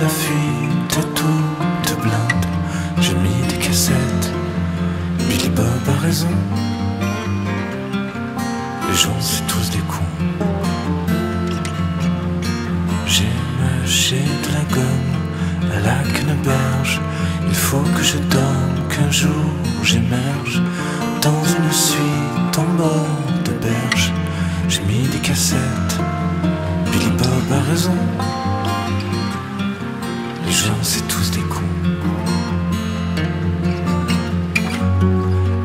la fuite, tout te blinde. J'ai mis des cassettes, Billy Bob a raison. Les gens, c'est tous des cons. J'ai mâché de la gomme à la canneberge. Il faut que je dorme, qu'un jour j'émerge dans une suite en bord de berge. J'ai mis des cassettes, Billy Bob a raison. Les gens, c'est tous des cons.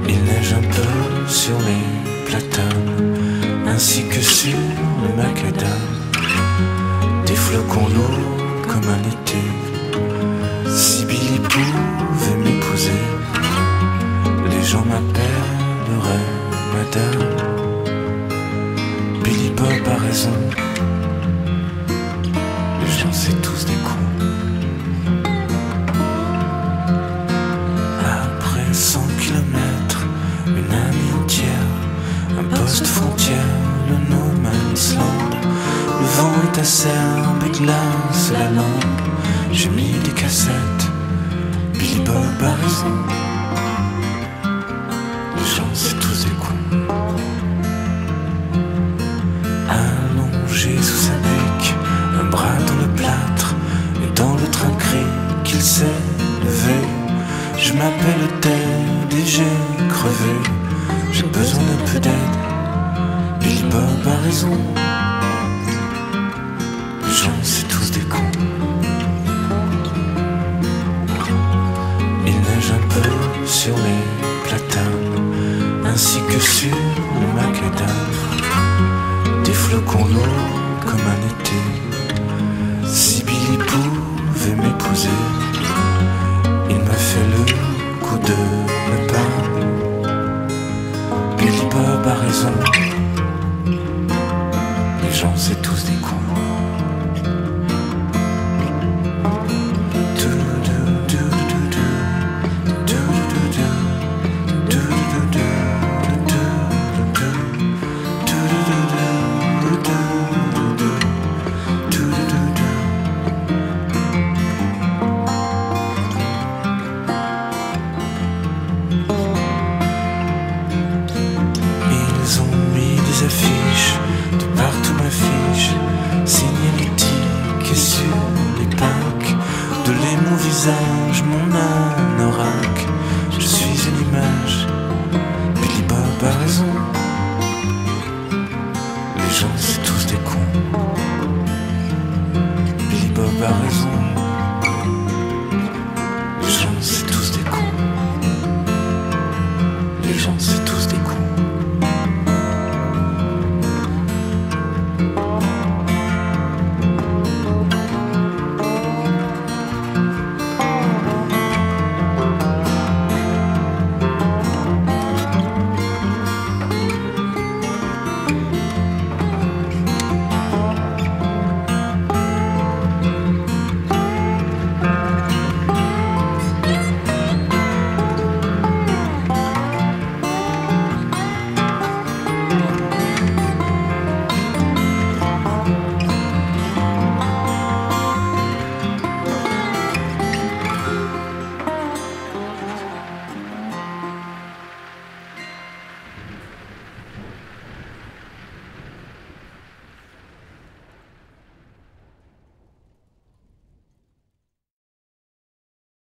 Il neige un peu sur les platanes, ainsi que sur le macadam. Des flocons lourds comme un été. Si Billy pouvait m'épouser, les gens m'appelleraient et glace la langue. J'ai mis des cassettes, Billy Bob a raison. Les gens, c'est tous des cons. Allongé sous sa brique, un bras dans le plâtre, et dans le train crie qu'il s'est levé. Je m'appelle Ted et j'ai crevé. J'ai besoin d'un peu d'aide. Billy Bob a raison. Gens, c'est tous des cons. Il neige un peu sur les platanes, ainsi que sur le macadam. Des flocons lourds comme un été. Si Billy pouvait m'épouser, il m'a fait le coup de me pas. Billy Bob a raison. Les gens, c'est tous de partout m'affiche, signalétique et sur les packs, de l'émou visage, mon anorak, je suis une image, Billy Bob a raison, les gens c'est tous des cons, Billy Bob a raison.